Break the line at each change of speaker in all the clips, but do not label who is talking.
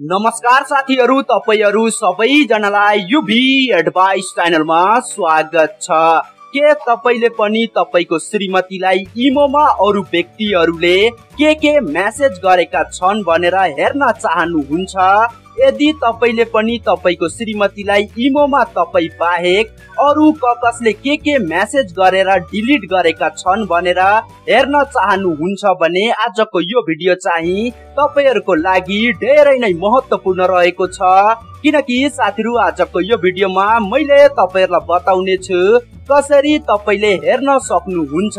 नमस्कार साथीहरू तपाईँहरू सबैजनालाई युभी एडभाइस च्यानलमा स्वागत छ। के तपाईँले पनि तपाईँको श्रीमतीलाई इमोमा अरू व्यक्तिहरूले के के म्यासेज गरेका छन् भनेर हेर्न चाहनुहुन्छ? यदि तपाईँले पनि तपाईँको श्रीमतीलाई इमोमा तपाईँ बाहेक अरू क कसले के के म्यासेज गरेर डिलिट गरेका छन् भनेर हेर्न चाहनुहुन्छ भने आजको यो भिडियो चाहिँ तपाईँहरूको लागि धेरै नै महत्त्वपूर्ण रहेको छ। किनकि साथीहरू आजको यो भिडियोमा मैले तपाईँहरूलाई बताउने छु कसरी तपाईँले हेर्न सक्नुहुन्छ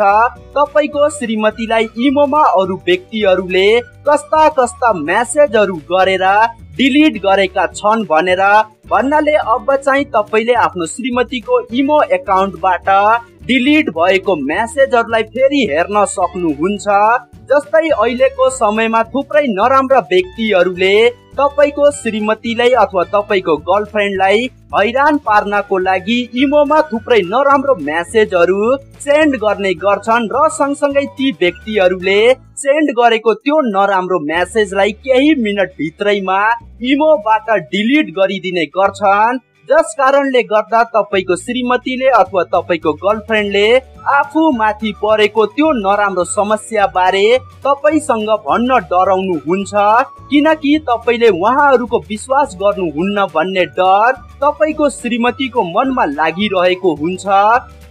तपाईँको श्रीमतीलाई इमोमा अरू व्यक्तिहरूले कस्ता कस्ता म्यासेजहरू गरेर डिलिट गरेका छन् भनेर भन्नाले अब चाहिँ तपाईँले आफ्नो श्रीमतीको इमो एकाउन्टबाट डिलिट भएको म्यासेजहरूलाई फेरि हेर्न सक्नुहुन्छ जस्तै अहिलेको समयमा थुप्रै नराम्रा व्यक्तिहरूले तपाईँको श्रीमतीलाई अथवा तपाईँको गर्लफ्रेन्डलाई हैरान पार्नको लागि इमोमा थुप्रै नराम्रो म्यासेजहरू सेन्ड गर्ने गर्छन् र सँगसँगै ती व्यक्तिहरूले सेन्ड गरेको त्यो नराम्रो म्यासेजलाई केही मिनट भित्रैमा इमोबाट डिलिट गरिदिने गर्छन्। जस कारणले गर्दा तपाईँको श्रीमतीले अथवा तपाईँको गर्लफ्रेन्डले आफू माथि परेको त्यो नराम्रो समस्या बारे तपाईँसँग भन्न डराउनु हुन्छ किनकि तपाईँले उहाँहरूको विश्वास गर्नुहुन्न भन्ने डर तपाईँको श्रीमतीको मनमा लागिरहेको हुन्छ।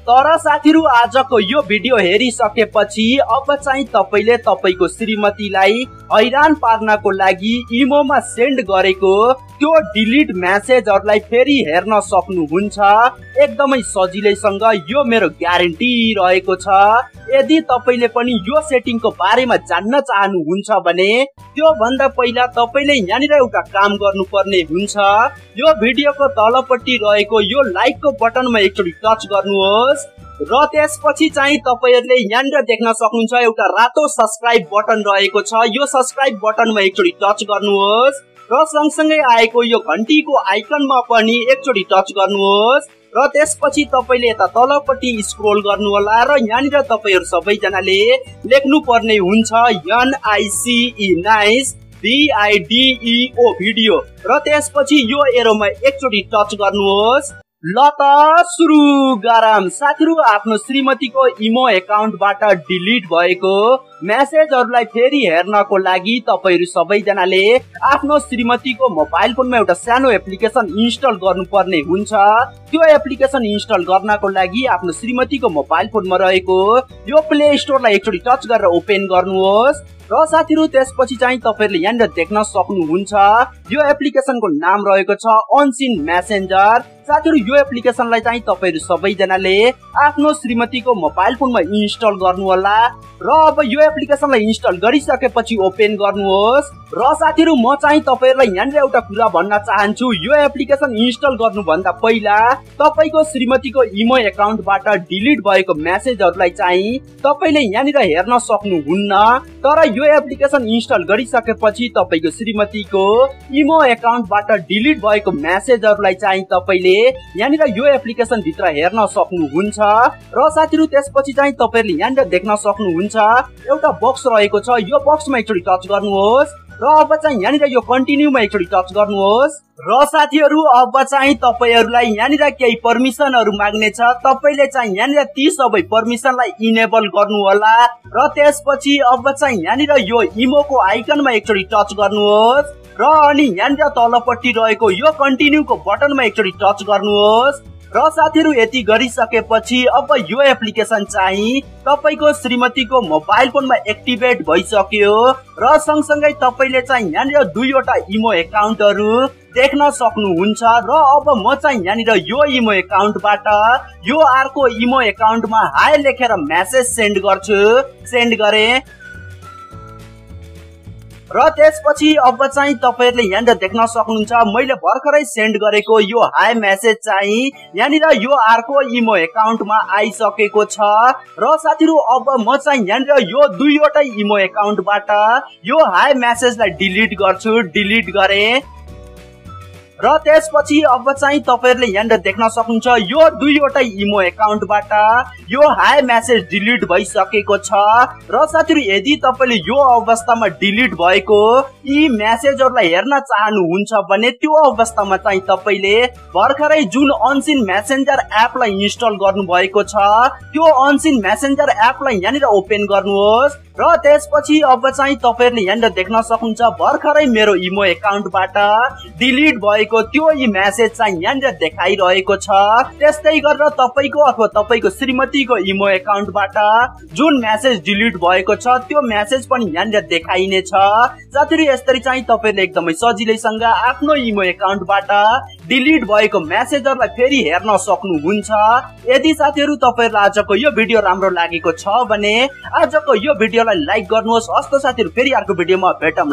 तर साथीहरू आजको यो भिडियो हेरिसकेपछि अब चाहिँ तपाईँले तपाईँको श्रीमतीलाई हैरान पार्नको लागि इमोमा सेन्ड गरेको त्यो डिलिट म्यासेजहरूलाई फेरि हेर्न सक्नुहुन्छ। एकदमै सजिलैसँग यो मेरो ग्यारेन्टी रहेको छ। यदि तपाईँले पनि यो सेटिङको बारेमा जान्न चाहनुहुन्छ भने त्यो भन्दा पहिला तपाईँले यहाँनिर एउटा काम गर्नुपर्ने हुन्छ। यो भिडियोको तलपट्टि रहेको यो लाइकको बटनमा एकचोटि टच गर्नुहोस् र त्यसपछि चाहिँ तपाईँहरूले यहाँनिर देख्न सक्नुहुन्छ एउटा रातो सब्सक्राइब बटन रहेको छ। यो सब्सक्राइब बटनमा एकचोटि टच गर्नुहोस् र सँगसँगै आएको यो घन्टीको आइकनमा पनि एकचोटि टच गर्नुहोस्। र त्यसपछि तपाईँले यता तलपट्टि स्क्रोल गर्नु होला र यहाँनिर तपाईँहरू सबैजनाले लेख्नु पर्ने हुन्छ एनआइसिई नाइस बिआइडिइओ भिडियो र त्यसपछि यो एरोमा एकचोटि टच गर्नुहोस्। ल त सुरु गरम। साथीहरू आफ्नो श्रीमतीको इमो एकाउन्टबाट डिलिट भएको म्यासेजहरूलाई फेरि हेर्नको लागि तपाईँहरू सबैजनाले आफ्नो श्रीमतीको मोबाइल फोनमा एउटा सानो एप्लिकेसन इन्स्टल गर्नुपर्ने हुन्छ। त्यो एप्लिकेसन इन्स्टल गर्नको लागि आफ्नो श्रीमतीको मोबाइल फोनमा रहेको यो प्ले स्टोरलाई एकचोटि टच गरेर ओपन गर्नुहोस् र साथीहरू त्यसपछि चाहिँ तपाईँहरूले यहाँनिर देख्न सक्नुहुन्छ यो एप्लिकेसनको नाम रहेको छ अनसिन म्यासेन्जर साथीहरू यो एप्लिकेसनलाई चाहिँ तपाईँहरू सबैजनाले आफ्नो श्रीमतीको मोबाइल फोनमा इन्स्टल गर्नु होला र अब यो एप्लिकेसनलाई इन्स्टल गरिसकेपछि ओपन गर्नुहोस्। र साथीहरू म चाहिँ तपाईँहरूलाई यहाँनिर एउटा कुरा भन्न चाहन्छु। यो एप्लिकेसन इन्स्टल गर्नुभन्दा पहिला तपाईँको श्रीमतीको इमो एकाउन्टबाट डिलिट भएको म्यासेजहरूलाई चाहिँ तपाईँले यहाँनिर हेर्न सक्नुहुन्न। तर यो एप्लिकेसन इन्स्टल गरिसकेपछि तपाईँको श्रीमतीको इमो एकाउन्टबाट डिलिट भएको म्यासेजहरूलाई चाहिँ तपाईँले यहाँनिर यो एप्लिकेसन भित्र हेर्न सक्नुहुन्छ। र साथीहरू त्यसपछि चाहिँ तपाईँहरूले यहाँनिर देख्न सक्नुहुन्छ। एउटा बक्स रहेको छ। यो बक्समा एकचोटि टच गर्नुहोस्। र अब चाहिँ यहाँनिर यो कन्टिन्यूमा एकचोटि टच गर्नुहोस्। र साथीहरू अब चाहिँ तपाईँहरूलाई यहाँनिर केही पर्मिसनहरू माग्ने छ। तपाईँले चाहिँ यहाँनिर ती सबै पर्मिसनलाई इनेबल गर्नु होला र त्यसपछि अब चाहिँ यहाँनिर यो इमोको आइकनमा एकचोटि टच गर्नुहोस्। र अनि यहाँनिर तलपट्टि रहेको यो कन्टिन्यूको बटनमा एकचोटि टच गर्नुहोस्। र साथीहरू यति गरिसकेपछि अब यो एप्लिकेसन चाहिँ तपाईँको श्रीमतीको मोबाइल फोनमा एक्टिभेट भइसक्यो र सँगसँगै तपाईँले चाहिँ यहाँनिर दुईवटा इमो एकाउन्टहरू देख्न सक्नुहुन्छ र अब म चाहिँ यहाँनिर यो इमो एकाउन्टबाट यो अर्को इमो एकाउन्टमा हाई लेखेर म्यासेज सेन्ड गर्छु। सेन्ड गरेँ। र त्यसपछि अब चाहिँ तपाईँहरूले यहाँनिर देख्न सक्नुहुन्छ मैले भर्खरै सेन्ड गरेको यो हाई मेसेज चाहिँ यहाँनिर यो अर्को इमो एकाउन्टमा आइसकेको छ। र साथीहरू अब म चाहिँ यहाँनिर यो दुईवटै इमो एकाउन्टबाट यो हाई मेसेजलाई डिलिट गर्छु डिलिट गरेँ। र त्यसपछि अब चाहिँ तपाईँहरूले यहाँनिर देख्न सक्नुहुन्छ यो दुईवटा इमो एकाउन्टबाट यो हाई मेसेज डिलिट भइसकेको छ। र साथीहरू यदि तपाईँले यो अवस्थामा डिलिट भएको यी मेसेजहरूलाई हेर्न चाहनुहुन्छ भने त्यो अवस्थामा चाहिँ तपाईँले भर्खरै जुन अनसिन मेसेन्जर एपलाई इन्स्टल गर्नु भएको छ त्यो अनसिन मेसेन्जर एपलाई यहाँनिर ओपन गर्नुहोस्। र त्यसपछि अब चाहिँ तपाईँहरूले यहाँनिर देख्न सक्नुहुन्छ भर्खरै मेरो इमो एकाउन्टबाट डिलिट भएको त्यो इ मेसेज चाहिँ यहाँनिर देखाइरहेको छ। त्यस्तै गरेर तपाईँको अथवा तपाईँको श्रीमतीको इमो एकाउन्टबाट जुन मेसेज डिलिट भएको छ त्यो मेसेज पनि यहाँनिर देखाइने छ। साथीहरू यसरी चाहिँ तपाईँले एकदमै सजिलैसँग आफ्नो इमो एकाउन्टबाट डिलिट भएको मेसेजहरूलाई फेरि हेर्न सक्नुहुन्छ। यदि साथीहरू तपाईँहरूलाई आजको यो भिडियो राम्रो लागेको छ भने आजको यो भिडियोलाई लाइक गर्नुहोस्। हस्त साथीहरू फेरि अर्को भिडियोमा भेटौँला।